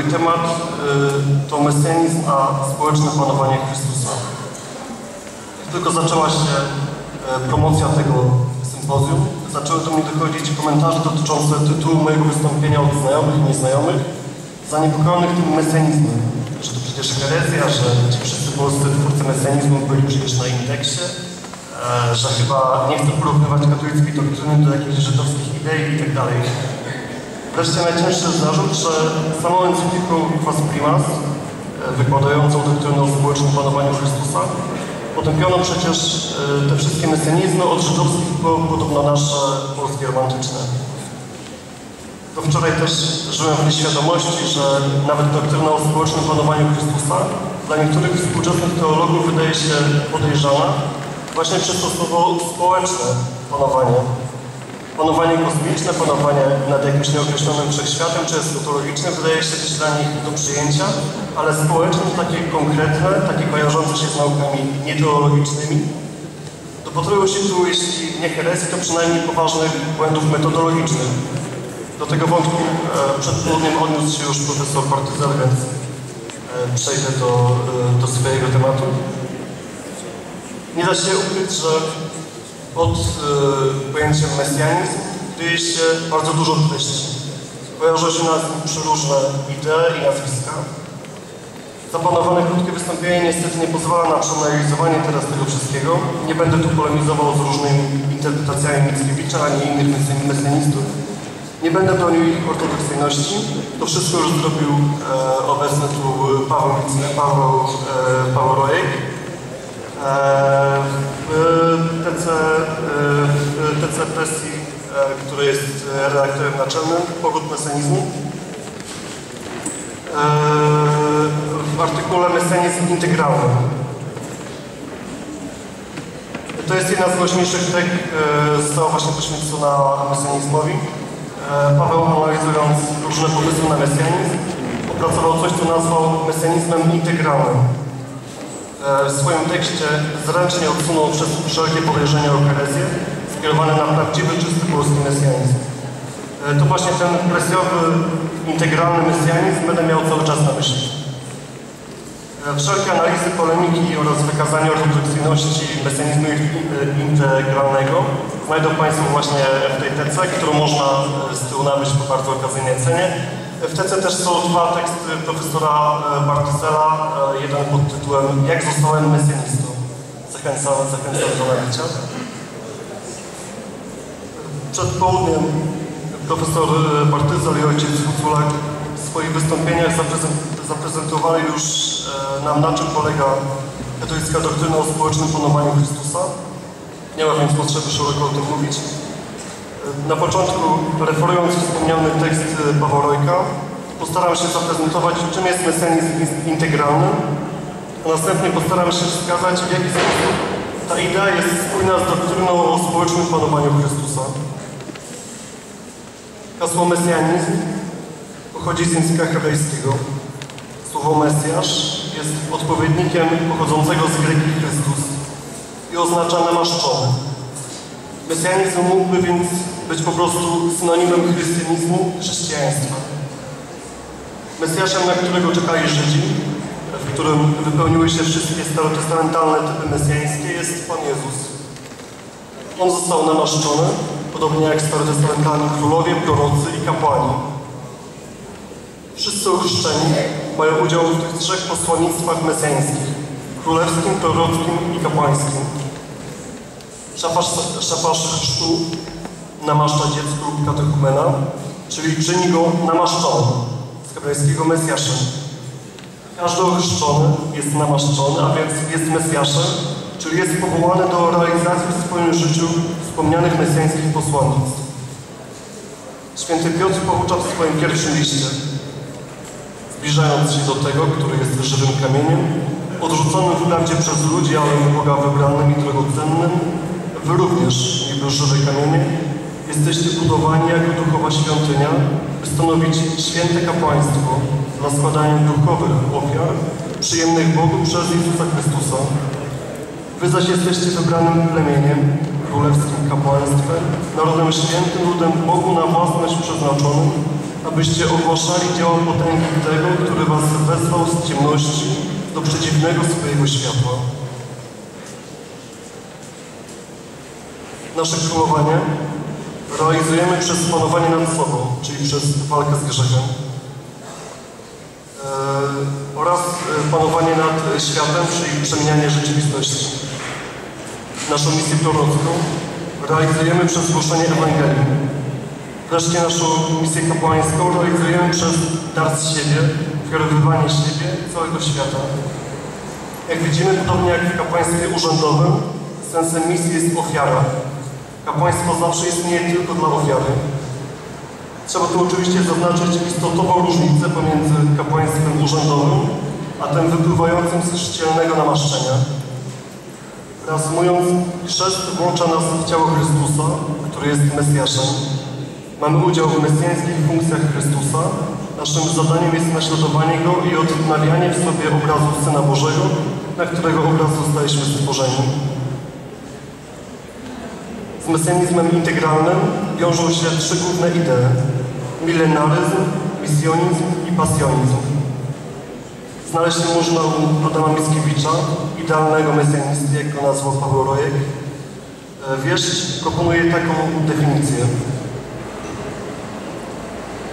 Mój temat e, to mesjanizm, a społeczne panowanie Chrystusa. Tylko zaczęła się e, promocja tego sympozjum, zaczęły do mnie dochodzić komentarze dotyczące tytułu mojego wystąpienia od znajomych i nieznajomych, zaniepokojonych tym mesjanizmem, że to przecież herezja, że ci wszyscy polscy twórcy mesjanizmu byli przecież na indeksie, e, że chyba nie chcę porównywać katolickiej doktryny do jakichś żydowskich idei i tak. Wreszcie najcięższy zarzut, że samą encykliką Quas Primas, e, wykładającą doktrynę o społecznym panowaniu Chrystusa, potępiono przecież e, te wszystkie mesjanizmy od żydowskich po podobno nasze polskie romantyczne. To wczoraj też żyłem w nieświadomości, że nawet doktryna o społecznym panowaniu Chrystusa dla niektórych współczesnych teologów wydaje się podejrzana właśnie przez to słowo społeczne panowanie. Panowanie kosmiczne, panowanie nad jakimś nieokreślonym wszechświatem czy eskatologiczne wydaje się być dla nich do przyjęcia, ale społeczne, takie konkretne, takie kojarzące się z naukami nieteologicznymi, dopatrują się tu, jeśli nie herezji, to przynajmniej poważnych błędów metodologicznych. Do tego wątku e, przed południem odniósł się już profesor Partyzel, więc e, przejdę do, e, do swojego tematu. Nie da się ukryć, że pod e, pojęciem mesjanizm się bardzo dużo treści. Kojarzą się nas przeróżne idee i nazwiska. Zaplanowane krótkie wystąpienie niestety nie pozwala na przeanalizowanie teraz tego wszystkiego. Nie będę tu polemizował z różnymi interpretacjami Mickiewicza ani innych mesjan- mesjanistów. Nie będę bronił ich ortodoksyjności. To wszystko już zrobił e, obecny tu Paweł, Paweł, e, Paweł Rojek. TC, TC Presji, który jest e, redaktorem naczelnym Pogut Mesenizmu. W artykule Mesenizm Integralny. To jest jedna z głośniejszych tek, została właśnie poświęcona mesjanizmowi. Paweł analizując różne pomysły na mesjanizm, opracował coś, co nazwał mesjanizmem integralnym. E, W swoim tekście zręcznie odsunął wszelkie podejrzenia o herezję skierowane na prawdziwy, czysty polski mesjanizm. E, To właśnie ten presjowy, integralny mesjanizm będę miał cały czas na myśli. E, Wszelkie analizy, polemiki oraz wykazanie ortodoksyjności mesjanizmu in- integralnego znajdą Państwo właśnie w tej tece, którą można z tyłu nabyć po bardzo okazyjnej cenie. W tece też są dwa teksty profesora e, Bartysela, e, jeden pod tytułem Jak zostałem mesjanistą. Zachęcam, zachęcam do nabycia. Przed południem profesor e, Bartyzel i ojciec Huculak w swoich wystąpieniach zaprezent- zaprezentowali już e, nam na czym polega katolicka doktryna o społecznym panowaniu Chrystusa. Nie ma więc potrzeby szeroko o tym mówić. Na początku, referując wspomniany tekst e, Pawła Rojka, postaram się zaprezentować, czym jest mesjanizm in- integralny, a następnie postaram się wskazać, w jaki sposób ta idea jest spójna z doktryną o społecznym panowaniu Chrystusa. Hasło mesjanizm pochodzi z języka hebrajskiego. Słowo Mesjasz jest odpowiednikiem pochodzącego z Greki Chrystus i oznacza namaszczony. Mesjanizm mógłby więc być po prostu synonimem chrystianizmu, chrześcijaństwa. Mesjaszem, na którego czekali Żydzi, w którym wypełniły się wszystkie starotestamentalne typy mesjańskie, jest Pan Jezus. On został namaszczony, podobnie jak starotestamentalni królowie, prorocy i kapłani. Wszyscy ochrzczeni mają udział w tych trzech posłannictwach mesjańskich królewskim, prorockim i kapłańskim. Szafarz chrztu namaszcza dziecku katechumena, czyli czyni go namaszczonym, z hebrajskiego Mesjaszem. Każdy ochrzczony jest namaszczony, a więc jest Mesjaszem, czyli jest powołany do realizacji w swoim życiu wspomnianych mesjańskich posłannictw. Święty Piotr poucza w swoim pierwszym liście, zbliżając się do tego, który jest żywym kamieniem, odrzuconym wprawdzie przez ludzi, ale Boga wybranym i drogocennym, wy również, niby żywe kamienie, jesteście budowani jako duchowa świątynia, by stanowić święte kapłaństwo dla składania duchowych ofiar, przyjemnych Bogu przez Jezusa Chrystusa. Wy zaś jesteście wybranym plemieniem, królewskim kapłaństwem, narodem świętym, ludem Bogu na własność przeznaczonym, abyście ogłaszali dzieło potęgi tego, który was wezwał z ciemności do przeciwnego swojego światła. Nasze królowanie realizujemy przez panowanie nad sobą, czyli przez walkę z grzechem e, oraz e, panowanie nad światem, czyli przemienianie rzeczywistości. Naszą misję prorocką realizujemy przez głoszenie Ewangelii. Wreszcie naszą misję kapłańską realizujemy przez dar z siebie, kierowywanie siebie całego świata. Jak widzimy, podobnie jak w kapłaństwie urzędowym, sensem misji jest ofiara. Kapłaństwo zawsze istnieje tylko dla ofiary. Trzeba tu oczywiście zaznaczyć istotową różnicę pomiędzy kapłaństwem urzędowym, a tym wypływającym z chrzcielnego namaszczenia. Reasumując, chrzest włącza nas w ciało Chrystusa, który jest Mesjaszem. Mamy udział w mesjańskich funkcjach Chrystusa. Naszym zadaniem jest naśladowanie Go i odnawianie w sobie obrazu Syna Bożego, na którego obraz zostaliśmy stworzeni. Z mesjanizmem integralnym wiążą się trzy główne idee. Milenaryzm, misjonizm i pasjonizm. Znaleźć można u Adama Mickiewicza, idealnego mesjanisty, jak go nazwał Paweł Rojek. E, Wieść proponuje taką definicję.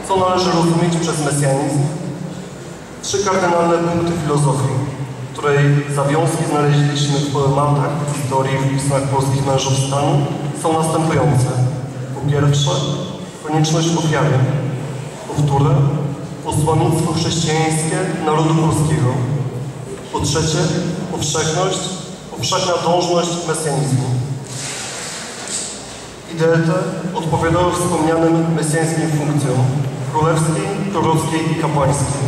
Co należy rozumieć przez mesjanizm? Trzy kardynalne punkty filozofii, której zawiązki znaleźliśmy w poematach, historii, w pismach polskich mężów stanu, są następujące. Po pierwsze, konieczność ofiary. Powtórę, posłannictwo chrześcijańskie narodu polskiego. Po trzecie, powszechność, powszechna dążność mesjanizmu. Idee te odpowiadały wspomnianym mesjańskim funkcjom królewskiej, prorockiej i kapłańskiej.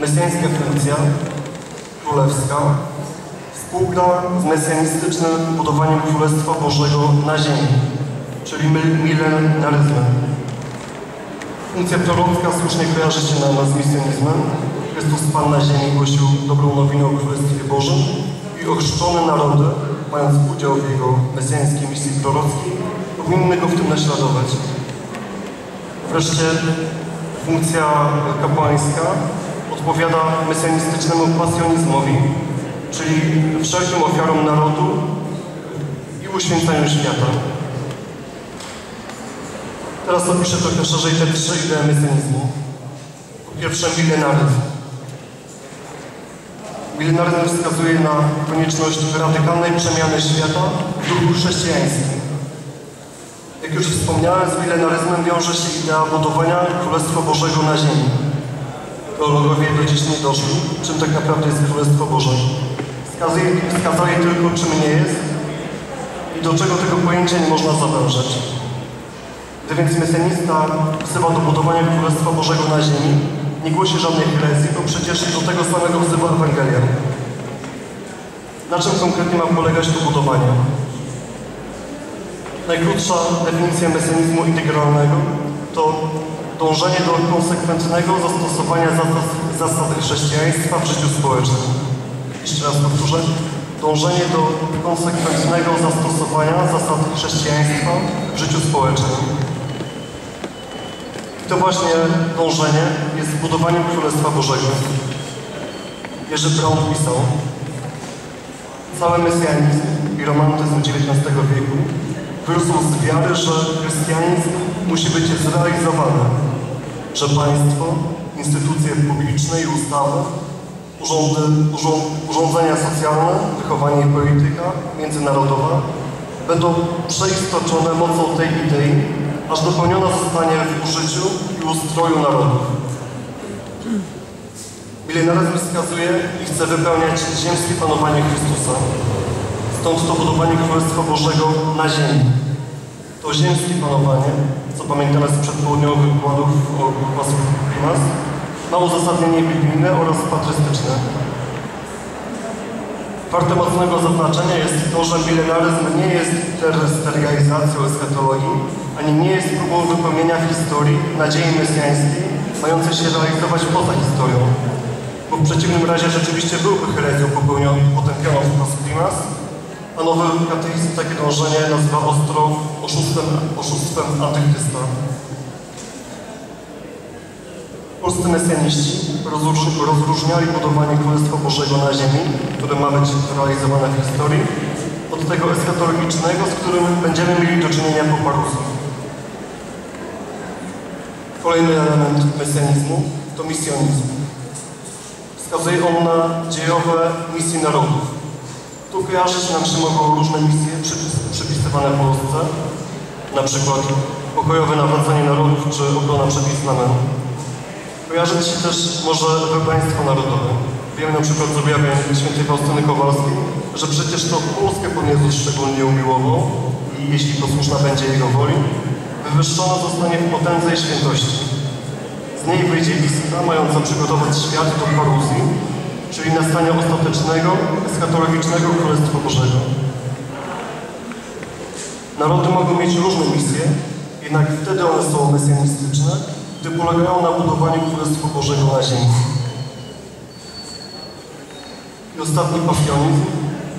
Mesjańska funkcja, królewska, współgra z mesjanistycznym budowaniem Królestwa Bożego na ziemi, czyli milenaryzmem. Funkcja prorocka słusznie kojarzy się nam z misjonizmem. Chrystus Pan na ziemi głosił dobrą nowinę o Królestwie Bożym i ochrzczone narody, mając udział w Jego mesjańskiej misji prorockiej, powinny Go w tym naśladować. Wreszcie funkcja kapłańska odpowiada mesjanistycznemu pasjonizmowi, czyli wszelkim ofiarom narodu i uświęcaniu świata. Teraz opiszę trochę szerzej te trzy idee mesjanizmu. Po pierwsze, milenaryzm. Milenaryzm wskazuje na konieczność radykalnej przemiany świata w duchu chrześcijańskim. Jak już wspomniałem, z milenaryzmem wiąże się idea budowania Królestwa Bożego na ziemi. Teologowie do dziś nie doszli, czym tak naprawdę jest Królestwo Boże. Wskazuje, wskazuje tylko, czym nie jest i do czego tego pojęcia nie można zawężać. Gdy więc mesjanista wzywa do budowania Królestwa Bożego na ziemi, nie głosi żadnej herezji, bo przecież do tego samego wzywa Ewangelia. Na czym konkretnie ma polegać to budowanie? Najkrótsza definicja mesjanizmu integralnego to dążenie do konsekwentnego zastosowania zasad, zasad chrześcijaństwa w życiu społecznym. Jeszcze raz powtórzę. Dążenie do konsekwentnego zastosowania zasad chrześcijaństwa w życiu społecznym. I to właśnie dążenie jest budowaniem Królestwa Bożego. Jerzy Braun pisał, cały mesjanizm i romantyzm XIX wieku wyrósł z wiary, że chrystianizm musi być zrealizowany, że państwo, instytucje publiczne i ustawy, urządy, urząd, urządzenia socjalne, wychowanie i polityka międzynarodowa będą przeistoczone mocą tej idei, aż dopełniona zostanie w użyciu i ustroju narodów. Milenaryzm wskazuje i chce wypełniać ziemskie panowanie Chrystusa. Stąd to budowanie Królestwa Bożego na ziemi. To ziemskie panowanie, co pamiętamy z przedpołudniowych wykładów o pasów Primas, ma uzasadnienie biblijne oraz patrystyczne. Warte mocnego zaznaczenia jest to, że milenaryzm nie jest terrestrializacją eschatologii, ani nie jest próbą wypełnienia historii nadziei mesjańskiej, mającej się realizować poza historią. Bo w przeciwnym razie rzeczywiście byłby herezją popełnioną potępioną w Primas, a nowy katechizm takie dążenie nazywa ostro oszustwem, oszustwem antychrysta. Polscy mesjaniści rozróż- rozróżniali budowanie Królestwa Bożego na ziemi, które ma być realizowane w historii, od tego eskatologicznego, z którym będziemy mieli do czynienia po paruzji. Kolejny element mesjanizmu to misjonizm. Wskazuje on na dziejowe misje narodów. Tu kojarzyć nam się mogą różne misje przypis- przypisywane Polsce, na przykład pokojowe nawracanie narodów czy obrona przed islamem. Kojarzyć się też może wybraństwo narodowe. Wiemy na przykład z objawień świętej Faustyny Kowalskiej, że przecież to Polskę Pan Jezus szczególnie umiłował i jeśli posłuszna będzie Jego woli, wywyższona zostanie w potędze i świętości. Z niej wyjdzie lista mająca przygotować świat do paruzji, czyli nastania ostatecznego, eskatologicznego Królestwa Bożego. Narody mogą mieć różne misje, jednak wtedy one są mesjanistyczne, gdy polegają na budowaniu Królestwa Bożego na ziemi. I ostatni pasjonizm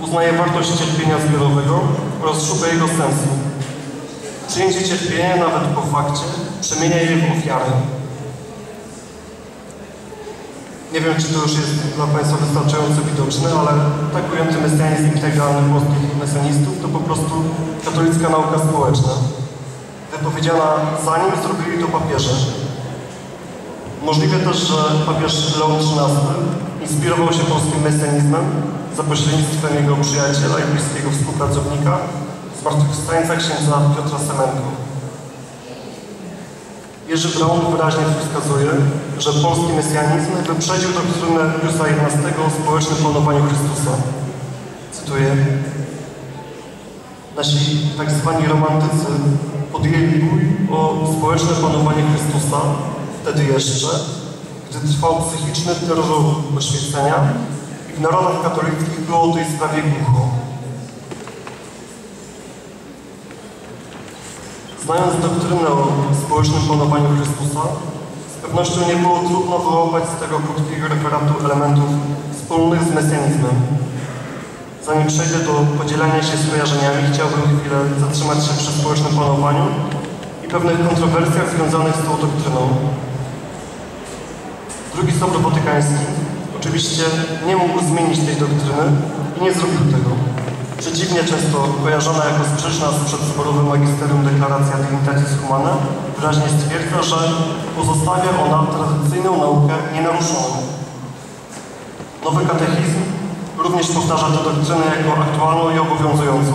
uznaje wartość cierpienia zbiorowego oraz szuka jego sensu. Przyjęcie cierpienia nawet po fakcie przemienia je w ofiarę. Nie wiem, czy to już jest dla Państwa wystarczająco widoczne, ale tak ujęty mesjanizm integralny polskich mesjanistów to po prostu katolicka nauka społeczna, wypowiedziana zanim zrobili to papieże. Możliwe też, że papież Leon XIII inspirował się polskim mesjanizmem za pośrednictwem jego przyjaciela i bliskiego współpracownika, zmartwychwstańca księdza Piotra Semenko. Jerzy Braun wyraźnie wskazuje, że polski mesjanizm wyprzedził doktrynę Piusa XI o społecznym planowaniu Chrystusa. Cytuję. Nasi tak zwani romantycy podjęli bój o społeczne panowanie Chrystusa, wtedy jeszcze, gdy trwał psychiczny terror oświecenia i w narodach katolickich było o tej sprawie głucho. Znając doktrynę o społecznym panowaniu Chrystusa, z pewnością nie było trudno wyłapać z tego krótkiego referatu elementów wspólnych z mesjanizmem. Zanim przejdę do podzielania się skojarzeniami, chciałbym chwilę zatrzymać się przy społecznym panowaniu i pewnych kontrowersjach związanych z tą doktryną. Drugi Sobór Watykański oczywiście nie mógł zmienić tej doktryny i nie zrobił tego. Przeciwnie, często kojarzona jako sprzeczna z przedzborowym magisterium deklaracja Dignitatis Humana, wyraźnie stwierdza, że pozostawia ona tradycyjną naukę nienaruszoną. Nowy katechizm również powtarza tę doktrynę jako aktualną i obowiązującą.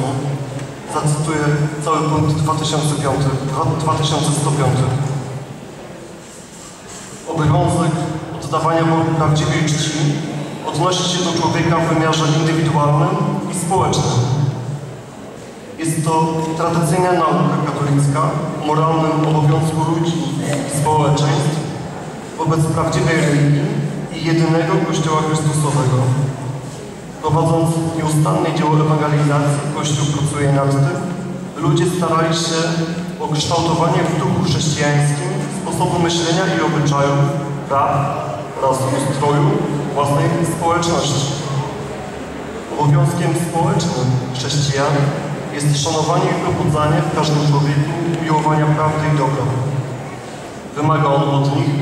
Zacytuję cały punkt 2005, 2105. Obowiązek oddawania prawdziwej czci odnosi się do człowieka w wymiarze indywidualnym i społecznym. Jest to tradycyjna nauka katolicka o moralnym obowiązku ludzi i społeczeństw wobec prawdziwej religii i jedynego Kościoła Chrystusowego. Prowadząc nieustanne dzieło ewangelizacji, Kościół pracuje nad tym, ludzie starali się o kształtowanie w duchu chrześcijańskim sposobu myślenia i obyczajów, praw oraz ustroju własnej społeczności. Obowiązkiem społecznym chrześcijan jest szanowanie i pobudzanie w każdym człowieku miłowania prawdy i dobra. Wymaga on od nich,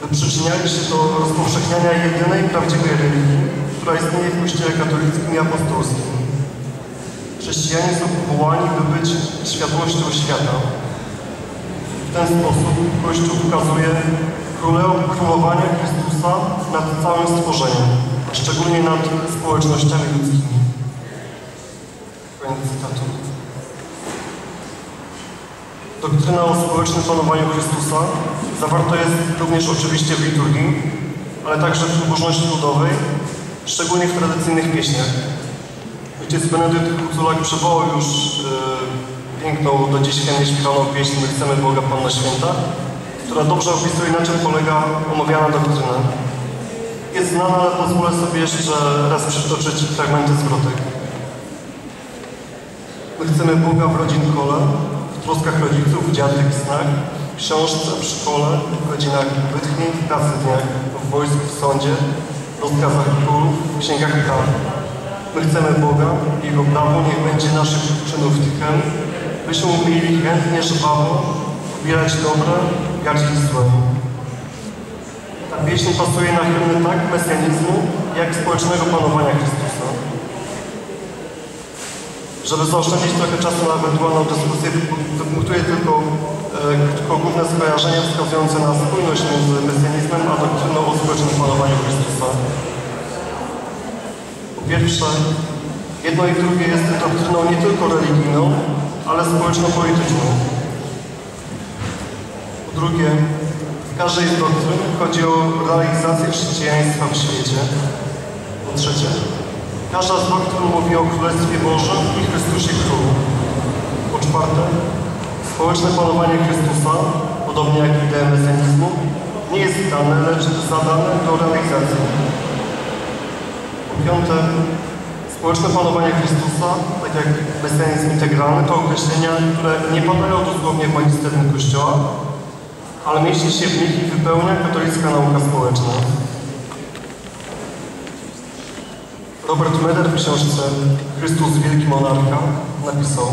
by przyczyniali się do rozpowszechniania jedynej prawdziwej religii, która istnieje w Kościele katolickim i apostolskim. Chrześcijanie są powołani, by być światłością świata. W ten sposób Kościół ukazuje królowanie Chrystusa nad całym stworzeniem, szczególnie nad społecznościami ludzkimi. Koniec cytatu. Doktryna o społecznym panowaniu Chrystusa zawarta jest również oczywiście w liturgii, ale także w pobożności ludowej, szczególnie w tradycyjnych pieśniach. Ojciec Benedykt Kuculak przywołał już yy, piękną, do dziś chętnie śpiewaną pieśń My chcemy Boga Panna Święta, która dobrze opisuje, na czym polega omawiana doktryna. Jest znana, ale pozwolę sobie jeszcze raz przytoczyć fragmenty zwrotek. My chcemy Boga w rodzinkole, w troskach rodziców, dziadnych snach, w książce, w szkole, w godzinach wytchnień, w pracy dniach, w wojsku, w sądzie, w rozkazach królów, w księgach praw. My chcemy Boga, Jego prawo niech będzie naszych czynów tchem, byśmy umieli chętnie, żwawo ubierać dobre, gardzić złem. Ta pieśń pasuje na hymny tak mesjanizmu, jak społecznego panowania Chrystusa. Żeby zaoszczędzić trochę czasu na ewentualną dyskusję, wypunktuję tylko, e, tylko główne skojarzenia wskazujące na spójność między mesjanizmem a doktryną o społecznym panowaniu Chrystusa. Po pierwsze, jedno i drugie jest doktryną nie tylko religijną, ale społeczno-polityczną. Drugie, w każdej z doktryn chodzi o realizację chrześcijaństwa w świecie. Po trzecie, każda z doktryn mówi o Królestwie Bożym i Chrystusie Królu. Po czwarte, społeczne panowanie Chrystusa, podobnie jak idea mesjanizmu, nie jest dane, lecz zadane do realizacji. Po piąte, społeczne panowanie Chrystusa, tak jak mesjanizm integralny, to określenia, które nie padają dosłownie w magisterium Kościoła, ale mieści się w nich i wypełnia katolicka nauka społeczna. Robert Meder w książce Chrystus Wielki Monarcha napisał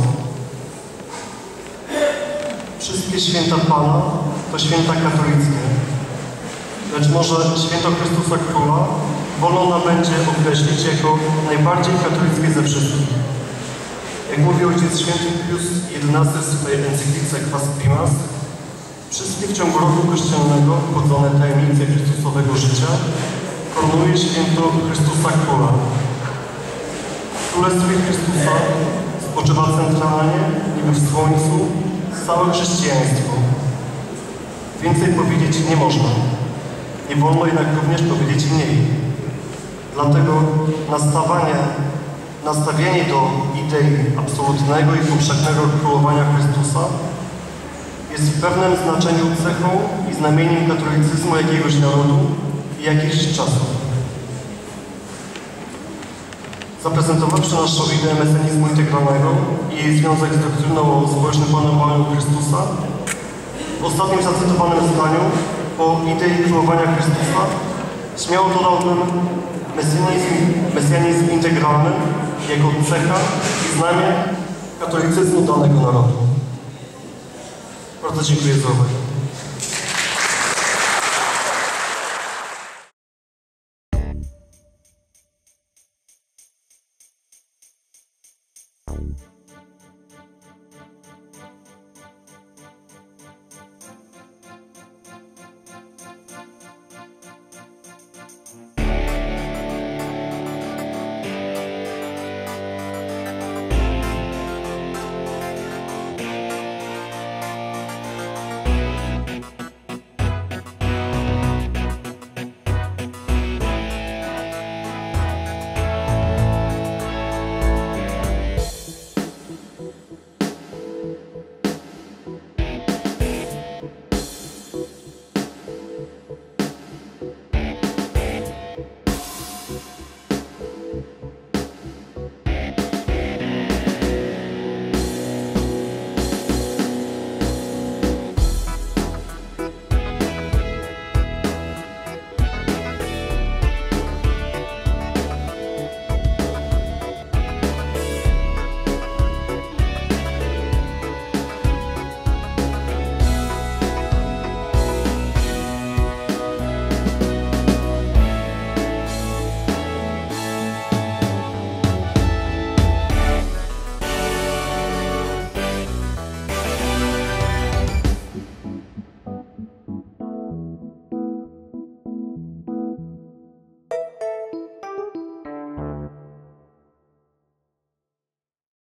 Wszystkie święta Pana to święta katolickie, lecz może święto Chrystusa Króla wolno nam będzie określić jako najbardziej katolickie ze wszystkich. Jak mówi Ojciec Święty Pius XI w swojej encyklice Quas Primas, wszystkie w ciągu roku kościelnego wchodzone tajemnice Chrystusowego życia koronuje święto Chrystusa Króla. Królestwie Chrystusa spoczywa centralnie, niby w słońcu, całe chrześcijaństwo. Więcej powiedzieć nie można. Nie wolno jednak również powiedzieć mniej. Dlatego nastawanie, nastawienie do idei absolutnego i powszechnego królowania Chrystusa jest w pewnym znaczeniu cechą i znamieniem katolicyzmu jakiegoś narodu i jakichś czasów. Zaprezentowawszy naszą ideę mesjanizmu integralnego i jej związek z doktryną o społecznym panowaniu Chrystusa, w ostatnim zacytowanym zdaniu o idei królowania Chrystusa śmiało dodałbym mesjanizm, mesjanizm integralny jako cecha i znamię katolicyzmu danego narodu. Bardzo dziękuję za uwagę.